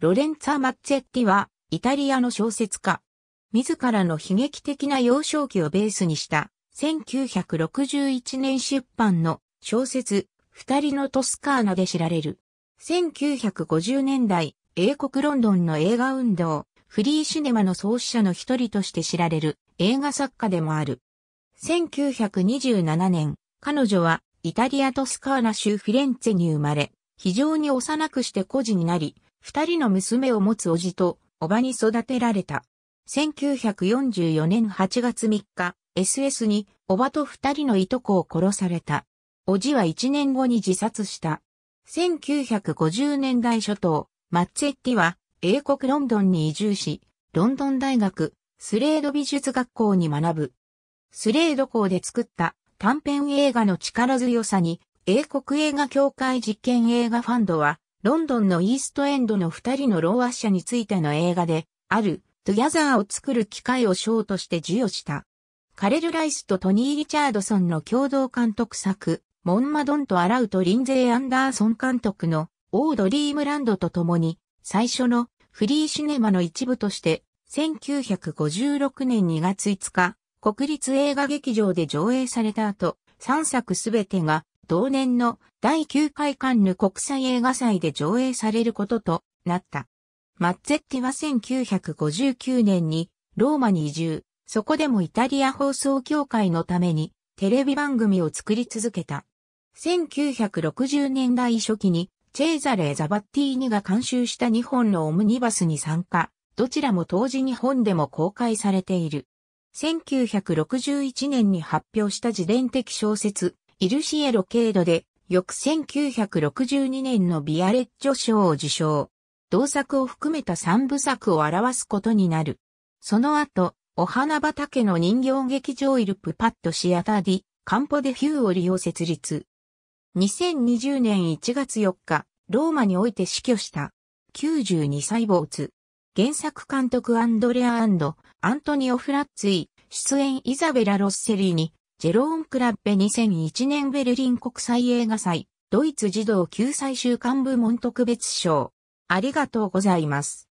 ロレンツァ・マッツェッティは、イタリアの小説家。自らの悲劇的な幼少期をベースにした、1961年出版の小説、二人のトスカーナで知られる。1950年代、英国ロンドンの映画運動、フリーシネマの創始者の一人として知られる映画作家でもある。1927年、彼女はイタリアトスカーナ州フィレンツェに生まれ、非常に幼くして孤児になり、二人の娘を持つ叔父と叔母に育てられた。1944年8月3日、SS に叔母と二人のいとこを殺された。叔父は一年後に自殺した。1950年代初頭、マッツェッティは英国ロンドンに移住し、ロンドン大学、スレード美術学校に学ぶ。スレード校で作った短編映画の力強さに、英国映画協会実験映画ファンドは、ロンドンのイーストエンドの二人のろうあ者についての映画で、ある、トゥギャザーを作る機会を賞として授与した。カレル・ライスとトニー・リチャードソンの共同監督作、モンマ・ドント・アラウとリンゼー・アンダーソン監督のオー・ドリームランドと共に、最初のフリーシネマの一部として、1956年2月5日、国立映画劇場で上映された後、3作すべてが同年の第9回カンヌ国際映画祭で上映されることとなった。マッツェッティは1959年にローマに移住、そこでもイタリア放送協会のためにテレビ番組を作り続けた。1960年代初期にチェーザレー・ザバッティーニが監修した2本のオムニバスに参加、どちらも当時日本でも公開されている。1961年に発表した自伝的小説、イルシエロケードで、翌1962年のビアレッジョ賞を受賞。同作を含めた三部作を表すことになる。その後、お花畑の人形劇場イルプパッドシアターディ、カンポデフューオリを設立。2020年1月4日、ローマにおいて死去した。92歳没。原作監督アンドレアアントニオ・フラッツィ、出演イザベラ・ロッセリーに、ジェローン・クラッペ2001年ベルリン国際映画祭、ドイツ児童救済週刊部門特別賞。ありがとうございます。